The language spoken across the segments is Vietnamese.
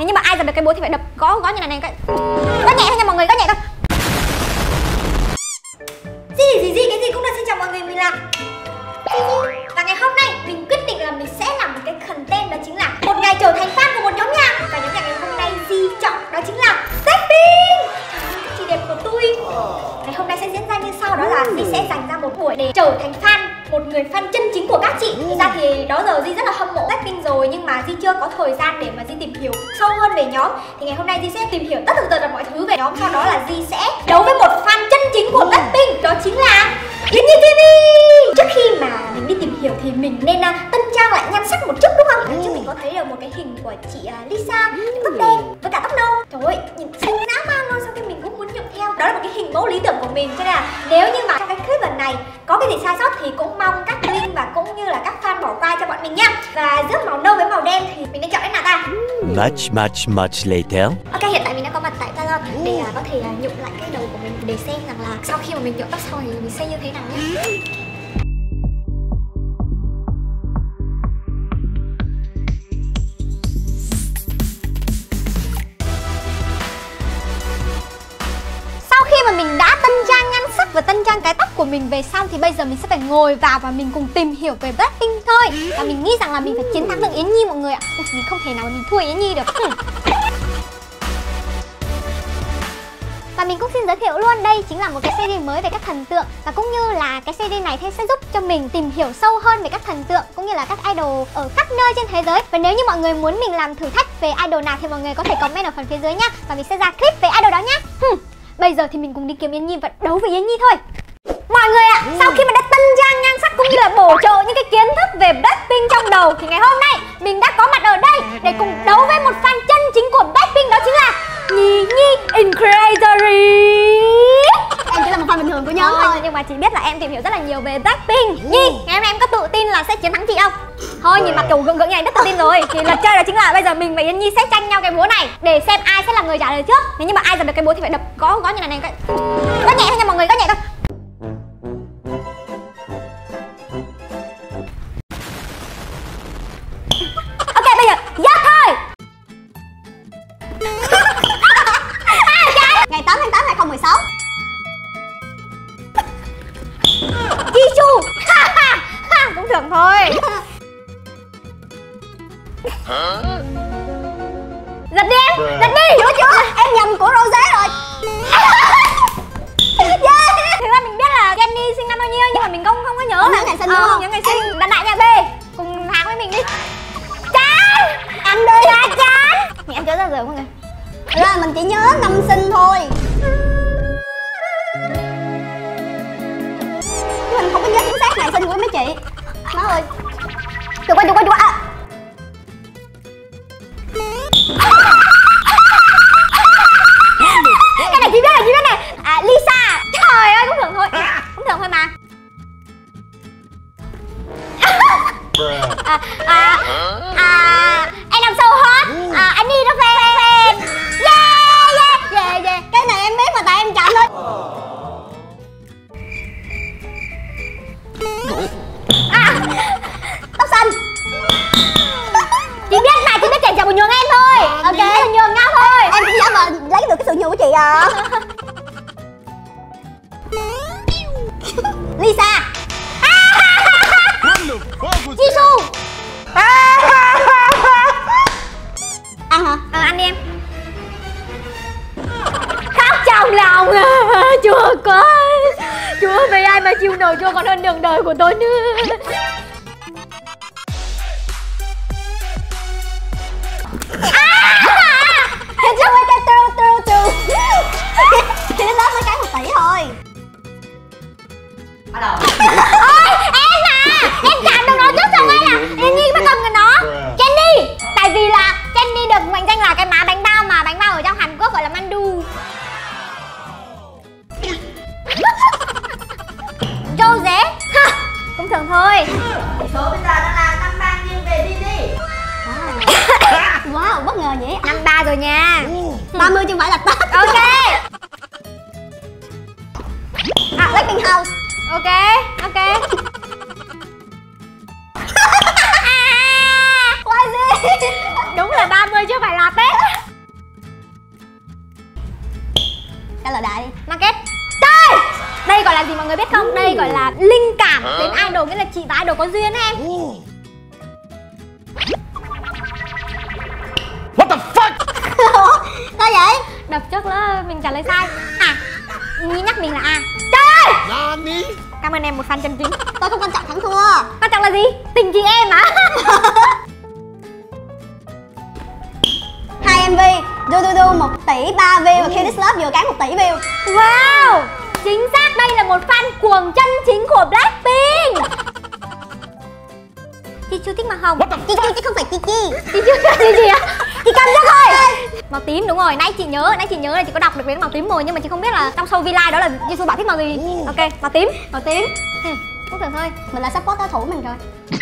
Nếu như mà ai giật được cái búa thì phải đập gõ gõ như này này cái Gõ nhẹ thôi nha mọi người, gõ nhẹ thôi. Gì gì gì cái gì cũng được xin chào mọi người mình là Và ngày hôm nay mình quyết định là mình sẽ làm một cái content đó chính là chị. Thực ra thì đó giờ Di rất là hâm mộ Blackpink rồi Nhưng mà Di chưa có thời gian để mà Di tìm hiểu sâu hơn về nhóm. Thì ngày hôm nay Di sẽ tìm hiểu tất tần tật mọi thứ về nhóm. Sau đó là Di sẽ đấu với một fan chân chính của Blackpink Đó chính là Yến Nhi TV Trước khi mà mình đi tìm hiểu thì mình nên uh, tân trang lại nhan sắc một chút đúng không? Chứ mình có thấy được một cái hình của chị uh, Lisa Tóc đen với cả tóc nâu. Trời ơi, nhìn xinh dã man luôn Sau khi mình cũng muốn nhuộm theo. Đó là một cái hình mẫu lý tưởng của mình. Cho nên là nếu như này có cái gì sai sót thì cũng mong các link và cũng như là các fan bỏ qua cho bọn mình nha Và giữa màu nâu với màu đen thì mình nên chọn cái nào ta? Much, much, much later. Ok, hiện tại mình đã có mặt tại salon để uh, có thể uh, nhuộm lại cái đầu của mình để xem rằng là sau khi mà mình nhuộm tóc xong thì mình sẽ như thế nào nhé. Và tân trang cái tóc của mình về xong thì bây giờ mình sẽ phải ngồi vào và mình cùng tìm hiểu về Blackpink thôi. Và mình nghĩ rằng là mình phải chiến thắng được Yến Nhi mọi người ạ. Ui, Mình không thể nào mà mình thua Yến Nhi được. Và mình cũng xin giới thiệu luôn đây chính là một cái series mới về các thần tượng Và cũng như là cái series này thì sẽ giúp cho mình tìm hiểu sâu hơn về các thần tượng Cũng như là các idol ở khắp nơi trên thế giới. Và nếu như mọi người muốn mình làm thử thách về idol nào thì mọi người có thể comment ở phần phía dưới nhá Và mình sẽ ra clip về idol đó nhá. Hmm. Bây giờ thì mình cùng đi kiếm Yến Nhi và đấu với Yến Nhi thôi. Mọi người ạ, sau khi mà đã tân trang nhan sắc cũng như là bổ trợ những cái kiến thức về Blackpink trong đầu Thì ngày hôm em tìm hiểu rất là nhiều về Blackpink. Nhi, ngày hôm nay em có tự tin là sẽ chiến thắng chị không? Thôi nhìn mặt kiểu gượng gượng như này rất tự tin rồi Thì luật chơi đó chính là bây giờ mình và Yến Nhi sẽ tranh nhau cái búa này Để xem ai sẽ là người trả lời trước. Nếu như mà ai giật được cái búa thì phải đập gõ gõ như này này cái Gõ nhẹ thôi nha mọi người, gõ nhẹ thôi. Ok bây giờ giật thôi. Ngày 8 tháng 8 2016 thường thôi. Giật đi em, giật đi. Chưa chưa, em nhầm của Rosé rồi. Yeah. Thực ra mình biết là Jenny sinh năm bao nhiêu nhưng mà mình không không có nhớ. Là nhớ ngày sinh Ờ, đúng không không? nhớ ngày sinh. Đặt lại nha B cùng hàng với mình đi. Chán. Anh đi. Chán chán. Mình ăn chớ ra rồi mọi người. Thật ra là mình chỉ nhớ năm sinh thôi. Mình không có nhớ chính xác ngày sinh của mấy chị Má ơi chụp qua chụp qua chụp qua à. cái này chị biết này chị biết này à Lisa. Trời ơi cũng thường thôi. Cũng thường thôi mà. À, à, à, anh làm so hot à, nhường của chị à? Lisa. Jisoo Ăn hả? à, anh đi em. Khóc trong lòng à, chúa có chúa vì ai mà chịu nổi chúa còn hơn đường đời của tôi nữa giờ vậy? Năm ba rồi nha. Ba mươi chứ không phải là Tết Ok. À, Lapping House. Ok, ok. À, gì? Đúng là 30 chứ không phải là Tết Trả lời đại đi Market. Đây! Đây gọi là gì mọi người biết không? Đây gọi là linh cảm đến idol Nghĩa là chị và idol có duyên em. What the fuck? sao vậy? Đập trước là mình trả lời sai. À Nhi nhắc mình là A. Trời Nani? Cảm ơn em một fan chân chính. Tôi không quan trọng thắng thua. Quan trọng là gì? Tình chị em á hai mv du du du một tỷ ba view. Và Kill This Love vừa cán một tỷ view. Wow! Chính xác đây là một fan cuồng chân chính của Blackpink Chị chưa thích màu hồng What the chi chi chứ không phải chi chi. Chị chưa thích gì gì ạ? Chị cầm cho thôi. Màu tím đúng rồi, nãy chị nhớ, nãy chị nhớ là chị có đọc được đến màu tím rồi Nhưng mà chị không biết là trong show V-Live đó là Jisoo bảo thích màu gì. Ok, màu tím. Màu tím. Ừ, Cũng được thôi. Mình là support đối thủ mình rồi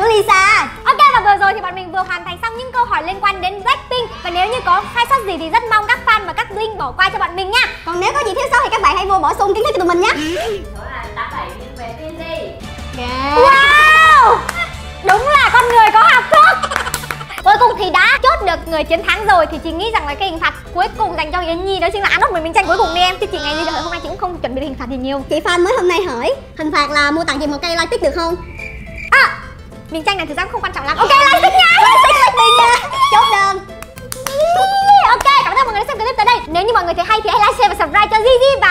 của Lisa Ok và vừa rồi thì bọn mình vừa hoàn thành xong những câu hỏi liên quan đến Blackpink. Và nếu như có sai sót gì thì rất mong các fan và các link bỏ qua cho bọn mình nha. Còn nếu có gì thiếu sót thì các bạn hãy vô bổ sung kiến thức cho tụi mình nhé yeah. Wow! Đúng là con người có học thức Cuối cùng thì đã chốt được người chiến thắng rồi Thì chị nghĩ rằng là cái hình phạt cuối cùng dành cho Yến Nhi Đó chính là ăn ốc mình tranh cuối cùng đi em. Chứ chị ngày đi đợi hôm nay chị cũng không chuẩn bị hình phạt gì nhiều. Chị fan mới hôm nay hỏi hình phạt là mua tặng chị một cây light stick được không miếng chanh này thực ra không quan trọng lắm. Ok là xích nha xích lịch mình nha chốt đơn. Ok cảm ơn mọi người đã xem clip tới đây. Nếu như mọi người thấy hay thì hãy like share và subscribe cho Gigi và